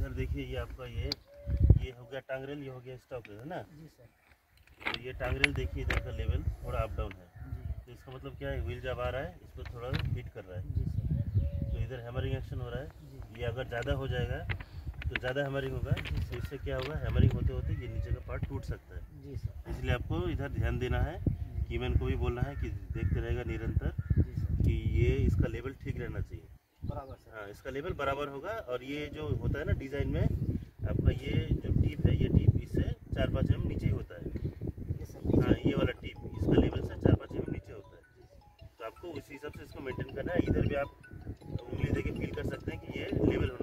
इधर देखिए ये आपका ये ये हो गया टांगरेल ये हो गया स्टॉक है ना? जी सर। तो ये टांगरेल देखिए इधर का लेवल थोड़ा अप डाउन है। जी। तो इसका मतलब क्या है? व्हील जब आ रहा है इस पर थोड़ा हिट कर रहा है। जी सर। तो इधर हैमरिंग एक्शन हो रहा है। ये अगर ज़्यादा हो जाएगा तो ज़्यादा हैमरिंग होगा। तो इससे क्या होगा? हैमरिंग होते होते ये नीचे का पार्ट टूट सकता है। जी सर। इसलिए आपको इधर ध्यान देना है। कीमैन को भी बोलना है कि देखते रहेगा निरंतर कि ये इसका लेवल ठीक रहना चाहिए। हाँ इसका लेवल बराबर होगा और ये जो होता है ना डिज़ाइन में आपका ये जो टीप है ये टीप इससे चार पाँच एम mm नीचे होता है। हाँ ये वाला टीप इसका लेवल से चार पाँच एम mm नीचे होता है। तो आपको उसी हिसाब से इसको मेंटेन करना है। इधर भी आप उंगली देखे फील कर सकते हैं कि ये लेवल होना